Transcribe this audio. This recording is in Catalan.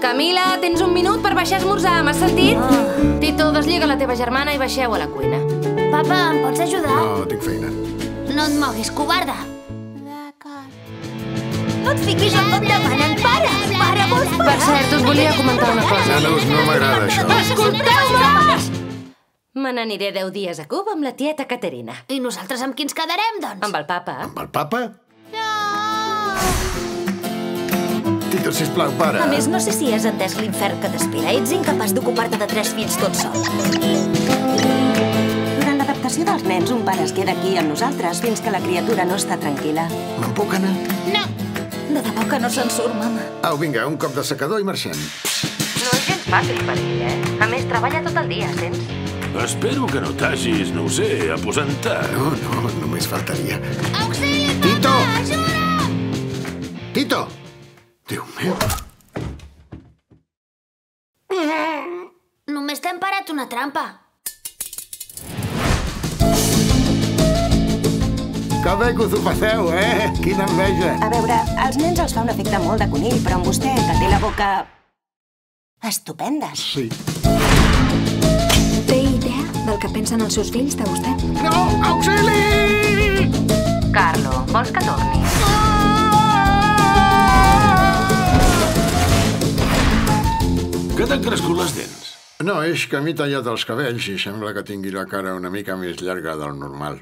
Camila, tens un minut per baixar a esmorzar, m'has sentit? Ah. Tito, desliga la teva germana i baixeu a la cuina. Papa, em pots ajudar? No, tinc feina. No et moguis, covarda. No et fiquis on et demanen. Para! Para, vols Per cert, us volia comentar una cosa. Nanos, no m'agrada això. Escolteu-me! Me n'aniré 10 dies a Cuba amb la tieta Caterina. I nosaltres amb qui ens quedarem, doncs? Amb el papa. Amb el papa? Tito, sisplau, para. A més, no sé si has entès l'infern que t'espera. Ets incapaç d'ocupar-te de tres fills tot sol. Durant l'adaptació dels nens, un pare es queda aquí amb nosaltres fins que la criatura no està tranquil·la. Me'n puc anar? No. De debò que no se'n surt, mama. Au, vinga, un cop de secador i marxem. No és gens fàcil per ell, eh? A més, treballa tot el dia, sents? Espero que no t'hagis, no ho sé, aposentat. No, no, només faltaria. Auxili, Tito! papa! Ajuda! Tito! Déu meu. Només t'hem parat una trampa. Que bé que us ho passeu, eh? Quina enveja. A veure, als nens els fa un efecte molt de conill, però amb vostè, que té la boca... estupenda. Sí. Té idea del que pensen els seus fills de vostè? No! Auxili! Carlo, vols que torni? Que t'han crescut les dents? No, és que m'he tallat els cabells i sembla que tingui la cara una mica més llarga del normal.